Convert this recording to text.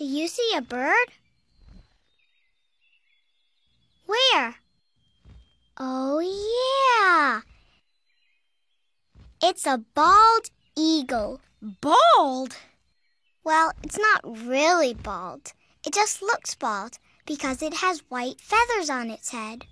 Do you see a bird? Where? Oh, yeah. It's a bald eagle. Bald? Well, it's not really bald. It just looks bald because it has white feathers on its head.